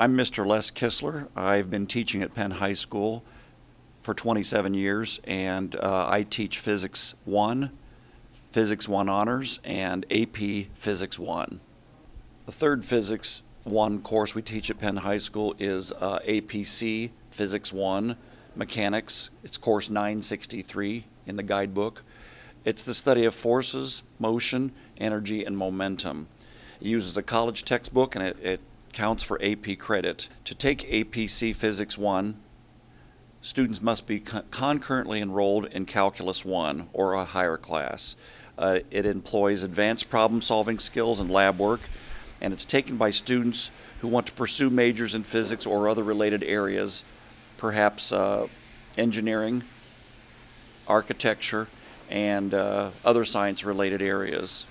I'm Mr. Les Kistler. I've been teaching at Penn High School for 27 years, and uh, I teach Physics 1, Physics 1 Honors, and AP Physics 1. The third Physics 1 course we teach at Penn High School is uh, APC Physics 1 Mechanics. It's course 963 in the guidebook. It's the study of forces, motion, energy, and momentum. It uses a college textbook and it, it counts for AP credit. To take APC Physics 1, students must be con- concurrently enrolled in Calculus 1 or a higher class. Uh, it employs advanced problem solving skills and lab work, and it's taken by students who want to pursue majors in physics or other related areas, perhaps uh, engineering, architecture, and uh, other science related areas.